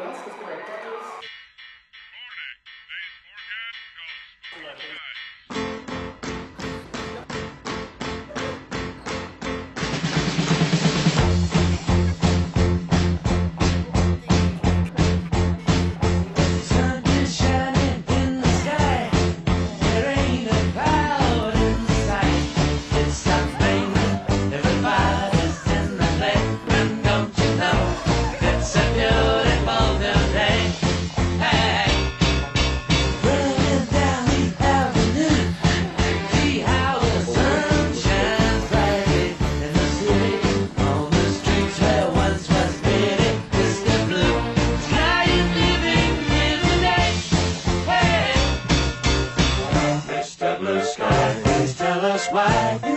Yes, let's go right. Warning. Today's forecast calls tell us why